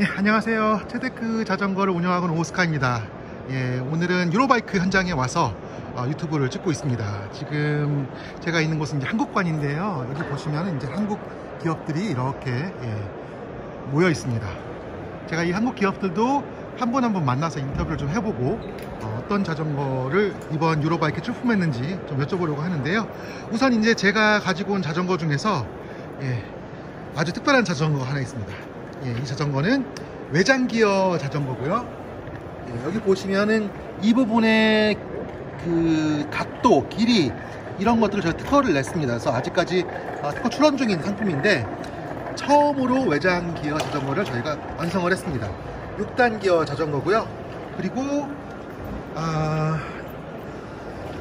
예, 안녕하세요. 체데크 자전거를 운영하고 있는 오스카입니다. 예, 오늘은 유로바이크 현장에 와서 어, 유튜브를 찍고 있습니다. 지금 제가 있는 곳은 이제 한국관인데요. 여기 보시면 이제 한국 기업들이 이렇게 예, 모여 있습니다. 제가 이 한국 기업들도 한분한분 만나서 인터뷰를 좀 해보고 어, 떤 자전거를 이번 유로바이크에 출품했는지 좀 여쭤보려고 하는데요. 우선 이제 제가 가지고 온 자전거 중에서 예, 아주 특별한 자전거가 하나 있습니다. 예, 이 자전거는 외장 기어 자전거고요. 예, 여기 보시면은 이 부분의 그 각도, 길이 이런 것들을 저희 특허를 냈습니다. 그래서 아직까지 아, 특허 출원 중인 상품인데 처음으로 외장 기어 자전거를 저희가 완성을 했습니다. 6단 기어 자전거고요. 그리고 아,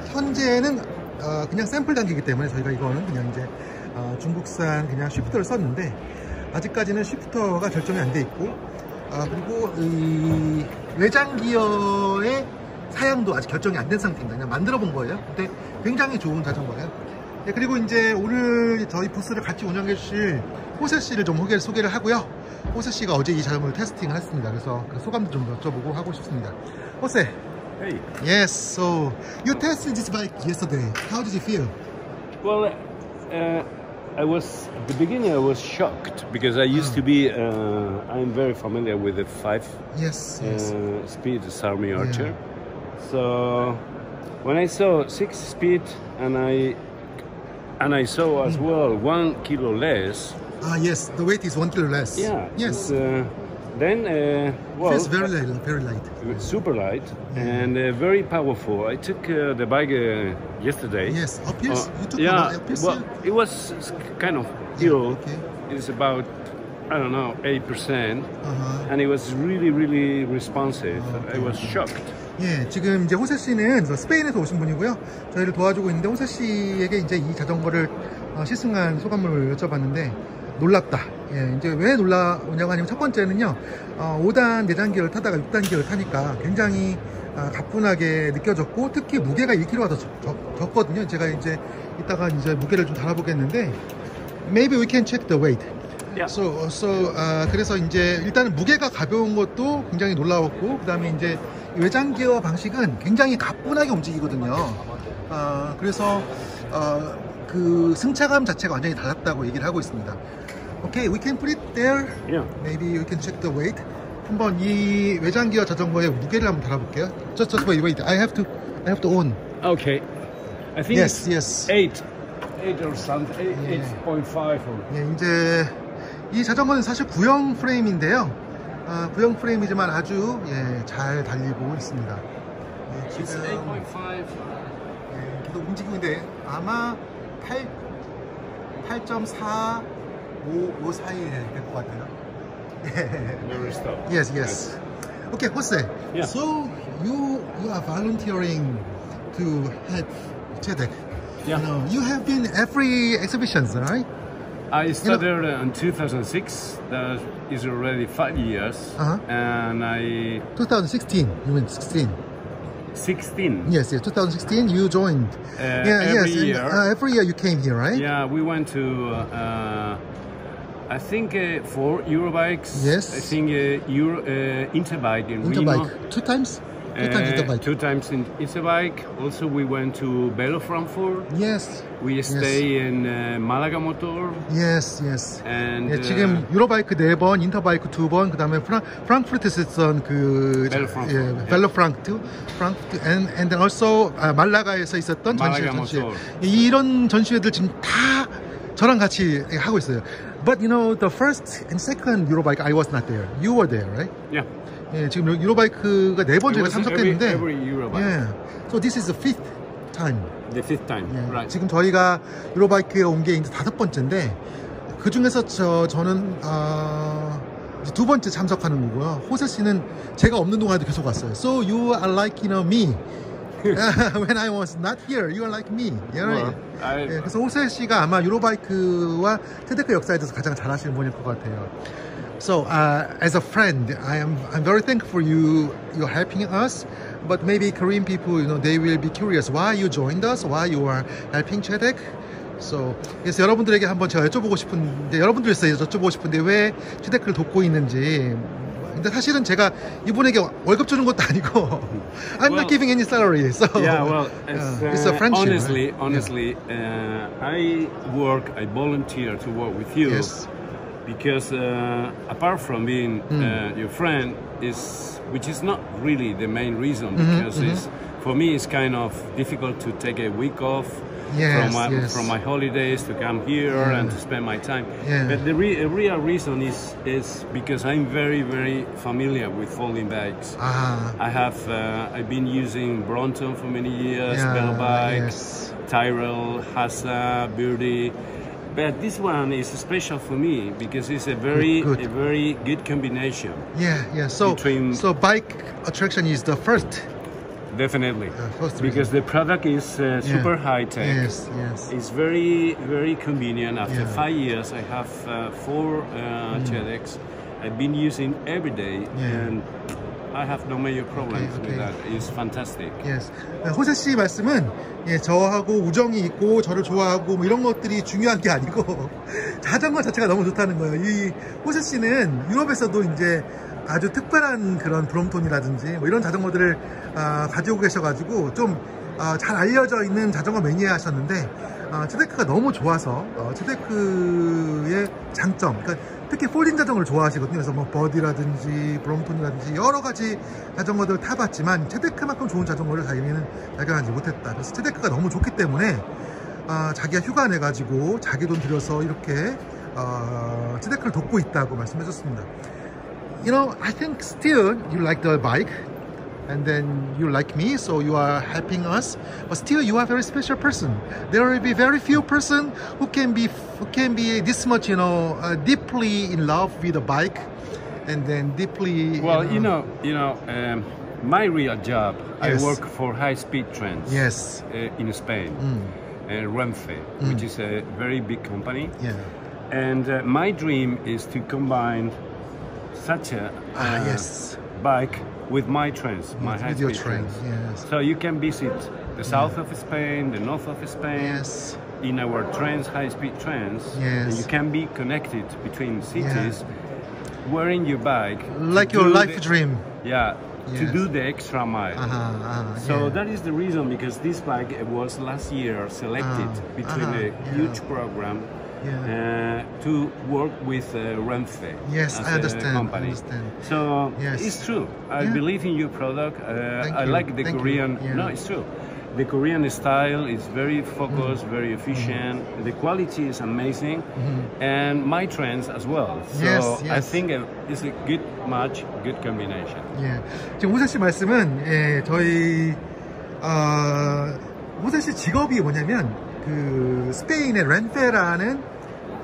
현재는 어, 그냥 샘플 단계이기 때문에 저희가 이거는 그냥 이제 어, 중국산 그냥 쉬프터를 썼는데 아직까지는 쉬프터가 결정이 안 돼 있고 아, 그리고 이 외장 기어의 사양도 아직 결정이 안 된 상태입니다. 그냥 만들어 본 거예요. 근데 굉장히 좋은 자전거예요. 네, 그리고 이제 오늘 저희 부스를 같이 운영해 주실 호세 씨를 좀 소개를, 소개를 하고요. 호세 씨가 어제 이 자전거를 테스팅을 했습니다. 그래서 그 소감도 좀 여쭤보고 하고 싶습니다. 호세. Hey. Yes, so you tested this bike yesterday. How did you feel? Well, uh, I was at the beginning. I was shocked because I used to be. Uh, I'm very familiar with the five Yes, yes. uh, speed Army Archer. So when I saw six speed and I and I saw as well one kilo less. Ah, yes, the weight is one kilo less. Yeah. Yes. uh, then uh, well, Feels very light, very light. super light and uh, very powerful. I took uh, the bike uh, yesterday. Yes, up here. Uh, you took yeah, up here. well, it was kind of Yeah, ill. okay. It's about I don't know eight percent, Uh-huh. and it was really, really responsive. I was shocked. 예, 지금 이제 호세 씨는 저 스페인에서 오신 분이고요. 저희를 도와주고 있는데 호세 씨에게 이제 이 자전거를 어, 시승한 소감을 여쭤봤는데 놀랍다. 예, 이제 왜 놀라우냐고 하냐면 첫 번째는요. 어, 5단 내장기를 타다가 6단 기를 타니까 굉장히 아, 가뿐하게 느껴졌고 특히 무게가 1kg가 더 적, 적, 적 거든요. 제가 이제 이따가 이제 무게를 좀 달아보겠는데 maybe we can check the weight. Yeah. So, so, 아, 그래서 이제 일단은 무게가 가벼운 것도 굉장히 놀라웠고, 그 다음에 이제 외장 기어 방식은 굉장히 가뿐하게 움직이거든요. 아, 그래서, 어, 그 승차감 자체가 완전히 달랐다고 얘기를 하고 있습니다. Okay, we can put it there. Yeah. Maybe we can check the weight. 한번 이 외장 기어 자전거의 무게를 한번 달아볼게요. Just, just wait, wait. I have to, I have to own. Okay. I think Yes, it's yes. eight, eight or something, eight, Yeah. 예, 이제 이 자전거는 사실 구형 프레임인데요. 아, 구형 프레임이지만 아주 예, 잘 달리고 있습니다. 예, It's 지금 eight point five. 예, 계속 움직이는데 아마 8 8.4 5, 5 사이에 될 것 같아요. Never stop. yes, yes. Okay, Jose. Yeah. So you you are volunteering to help Chedek. Yeah. You, know, you have been every exhibitions, right? I started in 2006. That is already five years. Uh-huh. And I 2016. You mean 16? 16. Yes, yes. 2016, you joined. Uh, every and, year. uh, every year you came here, right? Yeah, we went to. Uh, I think uh, four Eurobikes. Yes. I think uh, Euro, uh, Interbike in Reno. Interbike. Two times? Two times Uh, Interbike. Two times in Interbike. Also, we went to Belo Frankfurt. Yes. We stay in uh, Malaga Motor. Yes, yes. And 예, uh, 지금 유로바이크 4번, 인터바이크 2번, 그 다음에 프랑, 프랑크푸르트에서 했던 그 벨로 프랑크푸르트. 예, 벨로 프랑크푸르트, 프랑크푸르트, and, and then also 아, 말라가에서 있었던 전시회, 말라가 전시회. 모tor. 이런 전시회들 지금 다 저랑 같이 하고 있어요. But you know, the first and second Eurobike, I was not there. You were there, right? yeah. 예, 지금 유로바이크가 네번 It 저희가 was 참석했는데, every, every. 예. So this is the fifth time. The fifth time. 예, Right. 지금 저희가 유로바이크에 온 게 이제 다섯 번째인데 그 중에서 저 저는 아, 두 번째 참석하는 거고요. 호세 씨는 제가 없는 동안에도 계속 왔어요. So you are like you know me. When I was not here, you are like me. You know? Well, I- 예, 그래서 호세 씨가 아마 유로바이크와 테데크 역사에 대해서 가장 잘 아시는 분일 것 같아요. So, uh, as a friend, I am I'm very thankful for you. You're helping us, but maybe Korean people, you know, they will be curious why you joined us, why you are helping Chedek. So, 그래서 여러분들에게 한번 제가 여쭤보고 싶은데 여러분들에서 여쭤보고 싶은데 왜 체데크를 돕고 있는지 근데 사실은 제가 이분에게 월급 주는 것도 아니고 I'm Well, not giving any salary. So Yeah, well, it's, uh, it's uh, a friendship. honestly, right? honestly, uh, I work, I volunteer to work with you Yes. because uh, apart from being Hmm. uh, your friend, is which is not really the main reason Mm-hmm, because it's for me it's kind of difficult to take a week off. Yes, from my, yes. from my holidays to come here Yeah. and to spend my time, Yeah. but the re- real reason is is because I'm very very familiar with folding bags. Ah, I have uh, I've been using Bronton for many years, yeah, Bell Bike, yes. Tyrell, Hassa, Birdie. But this one is special for me because it's a very Good, a very good combination. Yeah, yeah. So Between- so bike attraction is the first. Definitely. Uh, first because the product is uh, super high tech. Yes, yes. It's very very convenient. After Yeah. five years, I have uh, four uh, TEDx. I've been using every day Mm. Yeah. and I have no major problems okay. with that. It's fantastic. Yes. 네, 호세 씨 말씀은 예, 저하고 우정이 있고 저를 좋아하고 뭐 이런 것들이 중요한 게 아니고 자전거 자체가 너무 좋다는 거예요. 이 호세 씨는 유럽에서도 이제 아주 특별한 그런 브롬톤이라든지 뭐 이런 자전거들을 아, 가지고 계셔가지고 좀 아, 잘 알려져 있는 자전거 매니아셨는데 아, 체데크가 너무 좋아서 어, 체데크의 장점, 그러니까 특히 folding 자전거를 좋아하시거든요. 그래서 뭐 버디라든지 브롬톤이라든지 여러 가지 자전거들 타봤지만 체데크만큼 좋은 자전거를 자기는 발견하지 못했다. 그래서 체데크가 너무 좋기 때문에 아, 자기가 휴가 내가지고 자기 돈 들여서 이렇게 어, 체데크를 돕고 있다고 말씀해줬습니다. You know, I think still you like the bike. And then you like me, so you are helping us. But still, you are a very special person. There will be very few person who can be who can be this much, you know, uh, deeply in love with a bike, and then deeply. Well, you know, you know, um, my real job, Yes. I work for high-speed trains Yes. uh, in Spain, Mm. uh, Renfe, which is a very big company. Yeah. And uh, my dream is to combine such a Ah, uh, yes. bike with my trains, my With high-speed your train. trains. Yes. So you can visit the south of Spain, the north of Spain, Yes. in our trains, high-speed trains. Yes. And you can be connected between cities, wearing your bike. Like your life the- dream. Yeah, Yes. to do the extra mile. Uh-huh, uh-huh, So yeah. that is the reason because this bike was last year selected Ah, between uh-huh, a yeah. huge program Yeah. uh, to work with uh, Renfe Yes, as I a understand, I company. understand. So Yes. it's true. I Yeah. believe in your product. Uh, Thank I you, like the thank you, Korean. yeah. No, it's true. The Korean style is very focused, Mm. very efficient. The quality is amazing, and my trends as well. So Mm-hmm. Yes, I yes. think uh, it's a good match, good combination. 예. 지금 호세 씨 말씀은 예, 저희 어, 호세 씨 직업이 뭐냐면 그 스페인의 렌페라는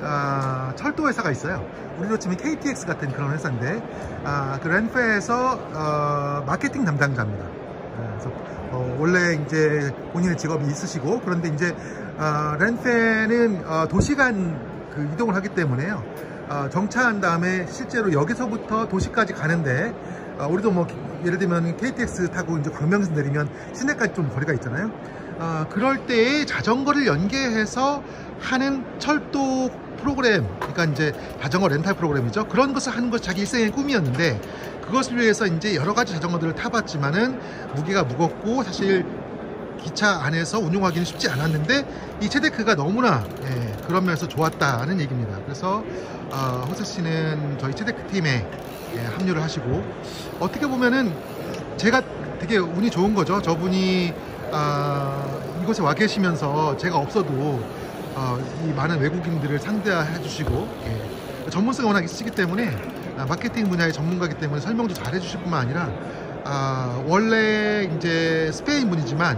아, 철도 회사가 있어요. 우리로 치면 KTX 같은 그런 회사인데 아, 그 렌페에서 어, 마케팅 담당자입니다. 예, 그래서 어, 원래 이제 본인의 직업이 있으시고 그런데 이제 어, 렌페는 어, 도시간 그 이동을 하기 때문에요. 어, 정차한 다음에 실제로 여기서부터 도시까지 가는데 어, 우리도 뭐 예를 들면 KTX 타고 이제 광명에서 내리면 시내까지 좀 거리가 있잖아요. 어, 그럴 때에 자전거를 연계해서 하는 철도 프로그램, 그러니까 이제 자전거 렌탈 프로그램이죠. 그런 것을 하는 것이 자기 일생의 꿈이었는데 그것을 위해서 이제 여러 가지 자전거들을 타봤지만은 무게가 무겁고 사실 기차 안에서 운용하기는 쉽지 않았는데 이 체데크가 너무나 예, 그런 면에서 좋았다는 얘기입니다. 그래서 어, 호세 씨는 저희 체데크 팀에 예, 합류를 하시고 어떻게 보면은 제가 되게 운이 좋은 거죠. 저분이 아, 이곳에 와 계시면서 제가 없어도 어, 이 많은 외국인들을 상대해 주시고 예, 전문성이 워낙 있으시기 때문에 아, 마케팅 분야의 전문가이기 때문에 설명도 잘 해주실 뿐만 아니라 아, 원래 이제 스페인 분이지만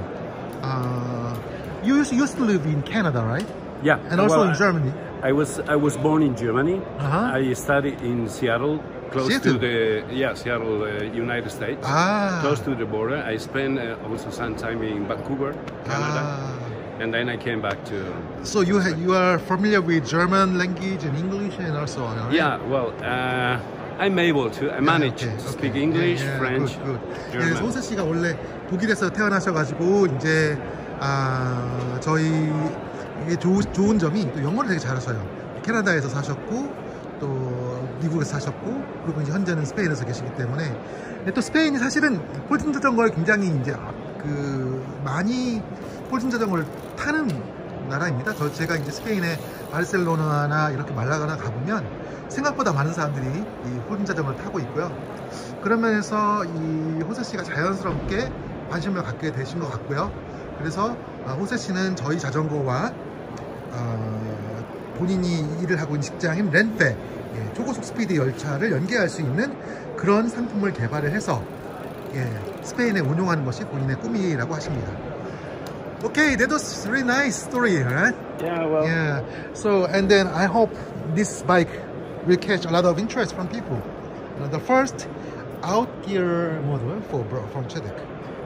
아, you used, to live in Canada, right? Yeah, And also well, in Germany. I was I was born in Germany. Uh-huh. I studied in Seattle, close Seattle? to the yeah Seattle, uh, United States, Ah. close to the border. I spent uh, also some time in Vancouver, Canada, Ah. and then I came back to. So you ha- you are familiar with German language and English and also on, right? Yeah, well, uh, I'm able to. I manage okay, to okay. speak English, Yeah, yeah, French, good, good. 예, German. 호세 씨가 원래 독일에서 태어나셔가지고 이제 아 저희 이게 조, 좋은 점이 또 영어를 되게 잘하셔요. 캐나다에서 사셨고 또 미국에서 사셨고 그리고 이제 현재는 스페인에서 계시기 때문에 또 스페인이 사실은 폴진 자전거를 굉장히 이제 아- 그 많이 폴진 자전거를 타는 나라입니다. 저 제가 이제 스페인의 바르셀로나나 이렇게 말라가나 가보면 생각보다 많은 사람들이 이 폴진 자전거를 타고 있고요. 그런 면에서 이 호세 씨가 자연스럽게 관심을 갖게 되신 것 같고요. 그래서 아, 호세 씨는 저희 자전거와 어, 본인이 일을 하고 있는 직장인 렌페 예, 초고속 스피드 열차를 연계할 수 있는 그런 상품을 개발을 해서 예, 스페인에 운용하는 것이 본인의 꿈이라고 하십니다. Okay, that was really nice story, right? Yeah, well, Yeah. So, and then I hope this bike will catch a lot of interest from people. Uh, the first out gear model for from Chedek.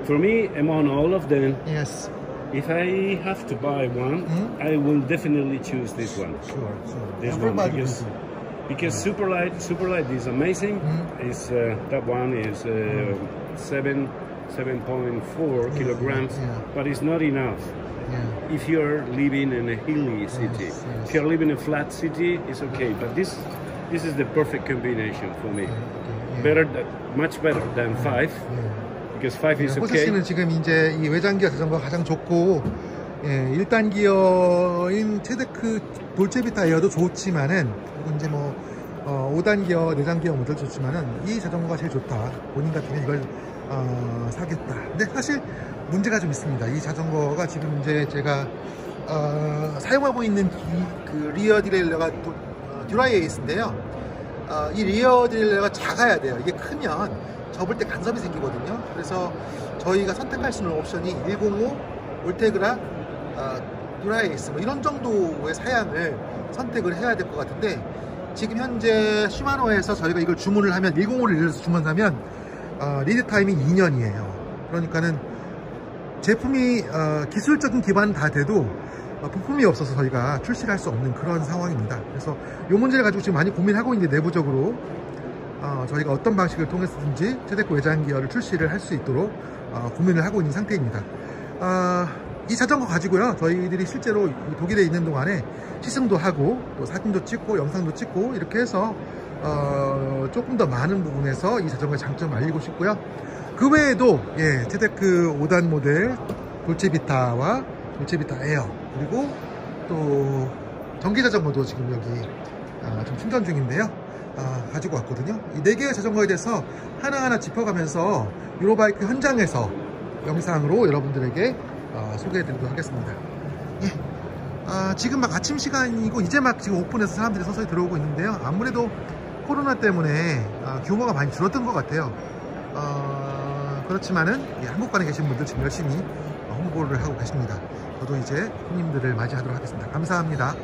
for me, among all of them, Yes, if I have to buy one, Mhm. I will definitely choose this one. sure, sure. This one Everybody because will do. because Superlight Superlight is amazing. Mhm. Is uh, that one is uh, seven seven point four kilograms, yeah. but it's not enough. Yeah. If you're living in a hilly city, yes. if you're living in a flat city, it's okay. But this this is the perfect combination for me. Yeah. Better, much better than five Yeah. Because five is 호세 okay. 씨는 지금 이제 이 외장기어 자전거가 가장 좋고 예, 1단 기어인 체데크 돌체비타 에어도 좋지만은 이제 뭐 어, 5단 기어, 4단 기어 모델 좋지만은 이 자전거가 제일 좋다. 본인 같으면 이걸 어, 사겠다. 근데 사실 문제가 좀 있습니다. 이 자전거가 지금 이제 제가 어, 사용하고 있는 이, 그 rear derailleur가 도- 어, Dura-Ace인데요. 어, 이 rear derailleur가 작아야 돼요. 이게 크면 접을 때 간섭이 생기거든요. 그래서 저희가 선택할 수 있는 옵션이 105, Ultegra, 어, Dura-Ace 뭐 이런 정도의 사양을 선택을 해야 될 것 같은데 지금 현재 Shimano에서 저희가 이걸 주문을 하면 105를 예를 들어서 주문하면 어, lead time이 2년이에요. 그러니까는 제품이 어, 기술적인 기반은 다 돼도 어, 부품이 없어서 저희가 출시를 할 수 없는 그런 상황입니다. 그래서 이 문제를 가지고 지금 많이 고민하고 있는데 내부적으로 어, 저희가 어떤 방식을 통해서든지 최대코 외장 기어를 출시를 할 수 있도록 어, 고민을 하고 있는 상태입니다. 어, 이 자전거 가지고요 저희들이 실제로 이 독일에 있는 동안에 시승도 하고 또 사진도 찍고 영상도 찍고 이렇게 해서 어, 조금 더 많은 부분에서 이 자전거의 장점을 알리고 싶고요. 그 외에도 예, 테데크 5단 모델 돌체비타와 돌체비타 에어 그리고 또 전기 자전거도 지금 여기 아, 좀 충전 중인데요. 아, 가지고 왔거든요. 이네 개의 자전거에 대해서 하나하나 짚어가면서 유로바이크 현장에서 영상으로 여러분들에게 어, 소개해드리도록 하겠습니다. 예. 아, 지금 막 아침 시간이고 이제 막 지금 오픈해서 사람들이 서서히 들어오고 있는데요. 아무래도 코로나 때문에 아, 규모가 많이 줄어든 것 같아요. 어, 그렇지만은 예, 한국관에 계신 분들 지금 열심히 어, 홍보를 하고 계십니다. 저도 이제 손님들을 맞이하도록 하겠습니다. 감사합니다.